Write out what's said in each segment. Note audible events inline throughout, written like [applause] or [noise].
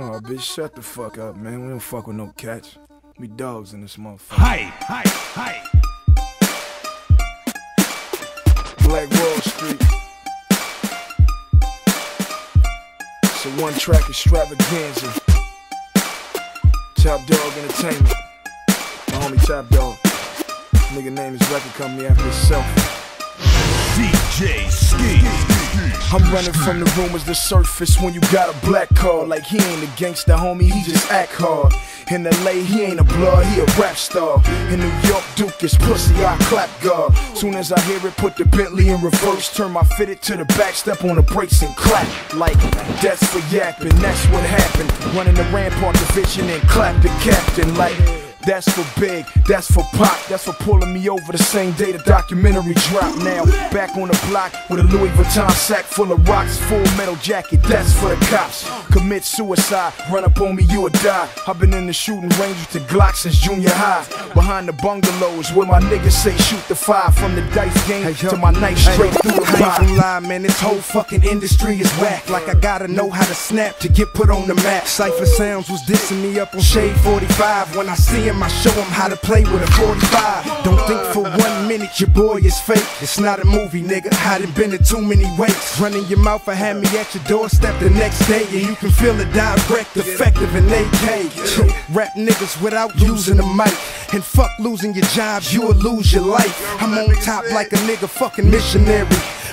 Oh, bitch, shut the fuck up, man. We don't fuck with no cats. We dogs in this motherfucker. Hi, hi, hi. Black Wall Street. It's a one track extravaganza. Top Dog Entertainment. My homie Top Dog. Nigga name his record company after himself. DJ Ski. I'm running from the rumors the surface when you got a black card. Like he ain't a gangster, homie, he just act hard. In LA, he ain't a blood, he a rap star. In New York, Duke is pussy, I clap guard. Soon as I hear it, put the Bentley in reverse. Turn my fitted to the back, step on the brakes and clap. Like that's for yapping, that's what happened. Running the Rampart division and clap the captain. Like that's for big, that's for pop, that's for pulling me over the same day the documentary dropped. Now, back on the block with a Louis Vuitton sack full of rocks, full metal jacket, that's for the cops. Commit suicide, run up on me, you will die. I've been in the shooting range with the Glock since junior high. Behind the bungalows where my niggas say shoot the five from the dice game to my knife straight through the I ain't vibe. gon' lie, man, this whole fucking industry is whack. Like I gotta know how to snap to get put on the map. Cipha Sounds was dissing me up on Shade 45. When I see him, I show him how to play with a 45. Don't think for one minute your boy is fake. It's not a movie, nigga. I done been in too many wakes. Running your mouth, I had me at your doorstep the next day. And you can feel the direct effect of an AK. Rap niggas without using a mic. And fuck losing your jobs, you'll lose your life. I'm on top like a nigga fucking missionary.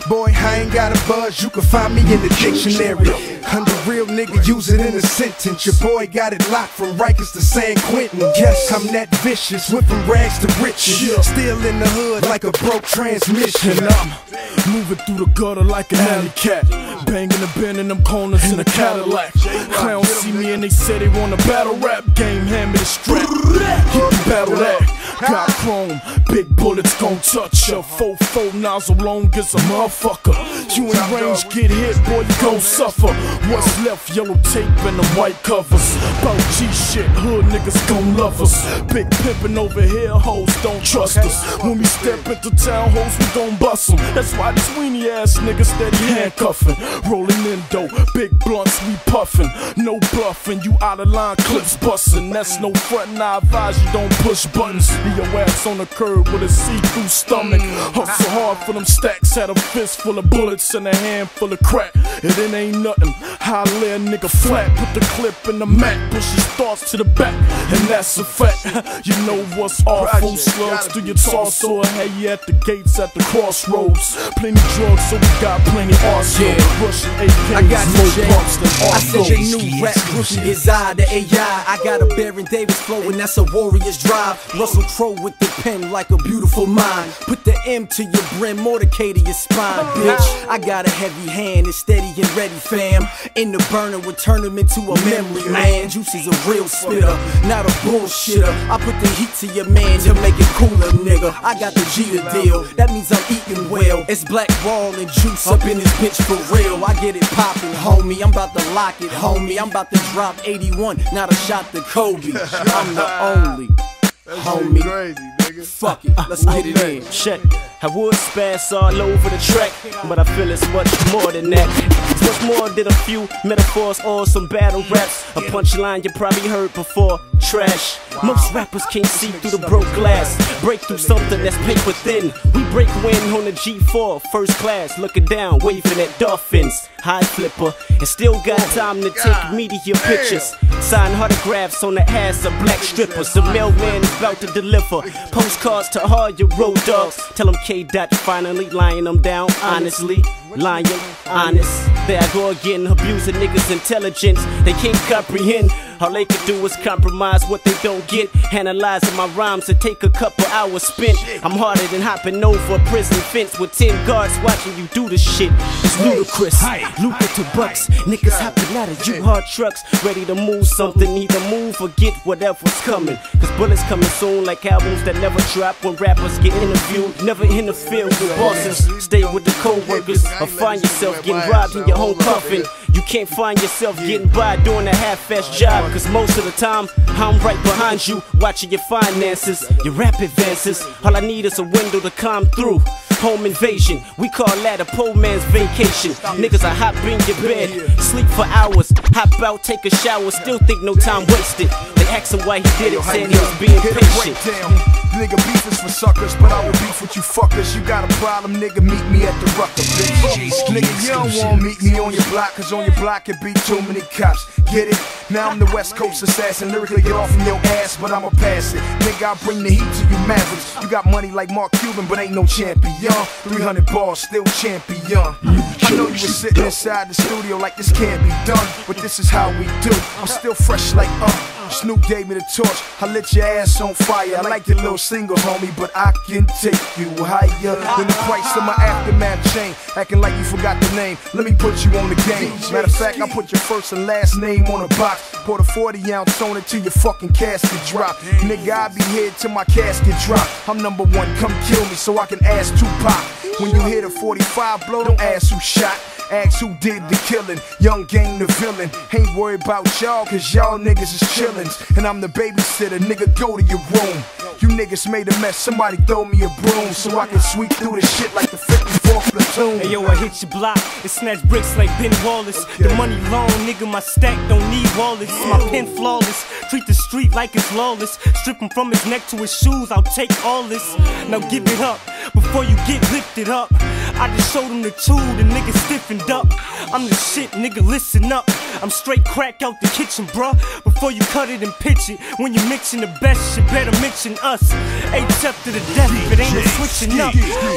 Boy, I ain't got a buzz, you can find me in the dictionary. Under real nigga, use it in a sentence. Your boy got it locked from Rikers to San Quentin. Yes, I'm that vicious, went from rags to riches. Still in the hood like a broke transmission. I'm moving through the gutter like an alley cat. Banging the bend in them corners in a Cadillac. Clowns see me and they say they want a battle rap game. Hand me the strap. Hit the battle that. Got chrome, big bullets gon' touch ya. Four four nozzle long as a motherfucker. You in range, get hit, boy, you gon' suffer. What's left? Yellow tape and the white covers. Bout G shit, hood niggas gon' love us. Big pimpin' over here, hoes don't trust us. When we step into town, hoes we gon' bust 'em. That's why these weenie ass niggas steady handcuffin'. Rolling in dough, big blunts we puffin'. No bluffin', you out of line, clips bustin'. That's no frontin', I advise you don't push buttons. Leave your ass on the curb with a see-through stomach. Hustle hard for them stacks, had a fist full of bullets and a handful of crack. And it ain't nothing. How I lay a nigga flat, put the clip in the mat, push his thoughts to the back, and that's a fact. [laughs] you know what's awful. Slugs through your torso, or hey, you at the gates at the crossroads. Plenty drugs, so we got plenty arsenal. Yeah. Russian AKs, I got more pumps than I said arsenals. knew rap Bruce is I, the AI. I got a Baron Davis flow, and that's a warrior's drive. Russell Crowe with the pen like a beautiful mind. Put the M to your brim, more K to your spine, bitch. I got a heavy hand, it's steady and ready, fam. In the burner, will turn him into a memory, man. Juice is a real spitter, not a bullshitter. I put the heat to your man to make it cooler, nigga. I got the G to deal, that means I'm eating well. It's Black Wall and juice up in this bitch for real. I get it poppin', homie. I'm about to lock it, homie. I'm about to drop 81, not a shot to Kobe. I'm the only homie. Crazy, nigga. Fuck it, let's get it in. Check. I would spaz all over the track, but I feel it's much more than that. It's much more than a few metaphors or some battle raps. A punchline you probably heard before. Trash. Most rappers can't see through the broke glass. Break through something that's paper thin. We break wind on the G4, first class, looking down, waving at dolphins. High flipper, and still got time to take media pictures. Sign autographs on the ass of black strippers. The mailman is about to deliver postcards to all your road dogs. Tell them K. Dot finally lying them down, honestly. Lying, honest. There I go again, abusing niggas' intelligence. They can't comprehend. All they can do is compromise what they don't get. Analyzing my rhymes and take a couple hours spent. I'm harder than hopping over a prison fence with 10 guards watching you do the shit. It's ludicrous. Luca to bucks. Niggas hopping out of you hard trucks. Ready to move something. Either move or get whatever's coming. Cause bullets coming soon like albums that never drop when rappers get interviewed. Never interfere with bosses. Stay with the co-workers or find yourself getting robbed in your own coffin. You can't find yourself getting by doing a half-ass job. Cause most of the time, I'm right behind you, watching your finances, your rap advances. All I need is a window to climb through. home invasion. We call that a poor man's vacation. Niggas I hop in your bed, sleep for hours, hop out, take a shower, still think no time wasted. They asked him why he did it, said he was being patient. Nigga, beef is for suckers, but I will beef with you fuckers. You got a problem, nigga, meet me at the rucker, bitch. Nigga, you don't wanna meet me on your block, cause on your block it be too many cops. Get it? Now I'm the West Coast assassin, lyrically get off from your ass, but I'ma pass it. Nigga, I bring the heat to you Mavericks. You got money like Mark Cuban, but ain't no champion. 300 bars, still champion. I know you was sitting inside the studio like this can't be done, but this is how we do. I'm still fresh like uh. Snoop gave me the torch, I lit your ass on fire. I like your little single, homie, but I can take you higher than the price of my aftermath chain. Acting like you forgot the name, let me put you on the game. Matter of fact, I put your first and last name on a box. Pour the 40 ounce on it till your fucking casket drop. Nigga, I be here till my casket drop. I'm number one, come kill me so I can ask Tupac. When you hit a 45 blow, don't ask who shot. Ask who did the killing. Young gang the villain. Ain't worried about y'all, cause y'all niggas is chillin'. And I'm the babysitter, nigga, go to your room. You niggas made a mess, somebody throw me a broom so I can sweep through the shit like the 54th platoon. Hey yo, I hit your block and snatch bricks like Ben Wallace. The money long, nigga, my stack don't need wallets. My pen flawless, treat the street like it's lawless. Strip him from his neck to his shoes, I'll take all this. Now give it up before you get lifted up. I just showed him the tool, the nigga stiffened up. I'm the shit, nigga, listen up. I'm straight crack out the kitchen, bruh. Before you cut it and pitch it, when you mixing the best, you better mention us. Up to the death if it ain't no switching up.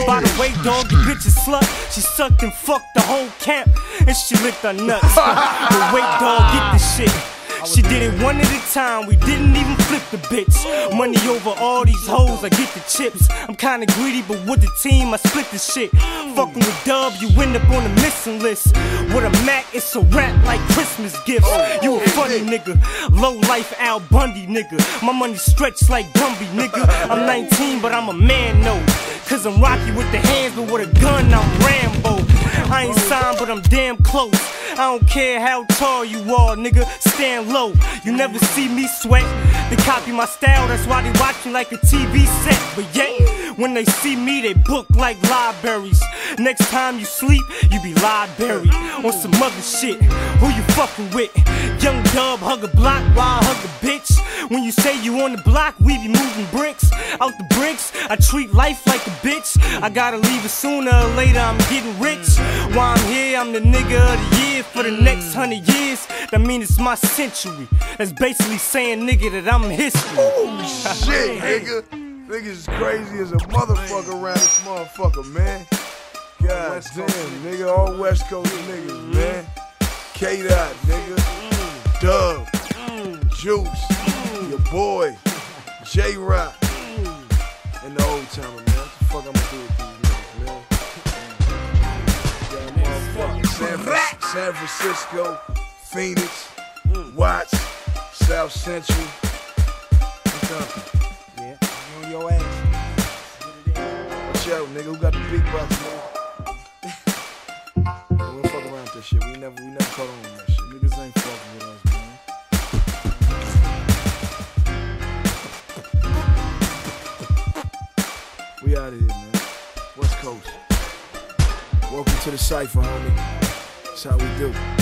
By the way, dog, the bitch is slut. She sucked and fucked the whole camp, and she licked her nuts. [laughs] but wait, dog, get this shit. She did it one at a time, we didn't even flip the bitch. Money over all these hoes, I get the chips. I'm kinda greedy, but with the team, I split the shit. Fucking with Dub, you end up on the missing list. With a Mac, it's a rap like Christmas gifts. You a funny nigga, low life Al Bundy nigga. My money stretched like Gumby nigga. I'm 19, but I'm a man, no. Cause I'm rocky with the hands, but with a gun, I'm Rambo. I ain't signed, but I'm damn close. I don't care how tall you are, nigga. Stand low. You never see me sweat. They copy my style, that's why they watch me like a TV set. But yet, when they see me, they book like libraries. Next time you sleep, you be library on some other shit. Who you fucking with? Young Dub hug a block while I hug a bitch. When you say you on the block, we be moving bricks. Out the bricks, I treat life like a bitch. I gotta leave it sooner or later, I'm getting rich. While I'm here, I'm the nigga of the year for the next hundred years. That mean it's my century. That's basically saying, nigga, that I'm history. Oh Shit, nigga. Niggas is crazy as a motherfucker around this motherfucker, man. God damn, nigga, all West Coast niggas, man. K Dot, nigga. Dub. Juice. Boy. J Rock. And the old timer, man. What the fuck I'm gonna do with these niggas, man? Yeah, San, Fran- San Francisco, Phoenix, Watts, South Central. What's up? On your ass. Watch out, nigga. Who got the big bucks, [laughs] nigga? we don't fuck around with that shit. We never, we never caught on with that shit. Out of here, man. West Coast. Welcome to the cipher, homie. That's how we do.